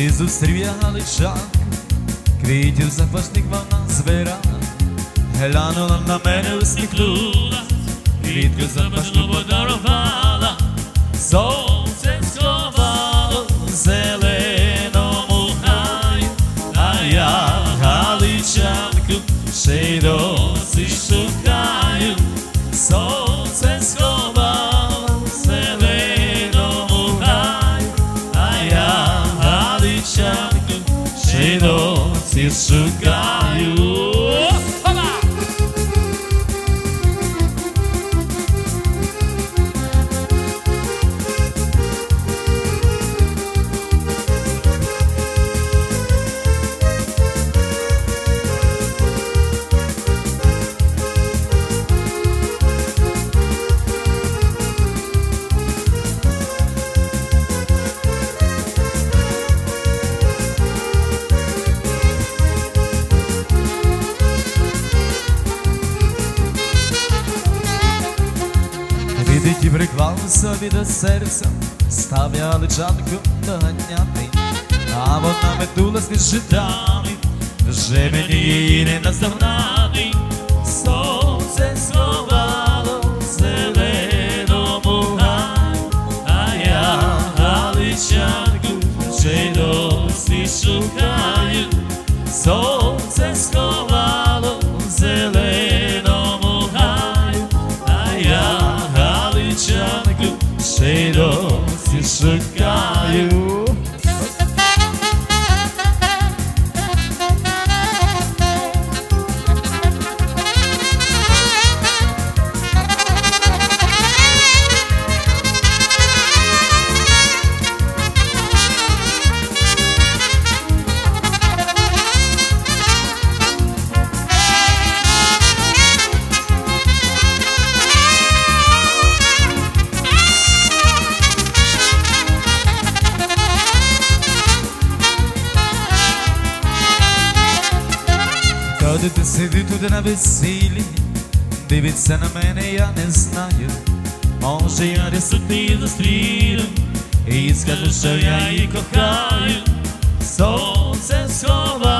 коли зустріли час, квітів запашних вона збирала, глянула на мене, усміхнула, квітку запашну подарувала, сонце сховало в зеленому гаю, а я галичанку ще й досі Видить і собі до серця, став я личанку доганяти, а вона метулась з житами, вже мені її не наздогнати. Галичанку ще й досі Ти сидить туди на весіллі, дивиться на мене, я не знаю. Може, я десь туди зустріну і скажу, що я її кохаю. Сонце сховає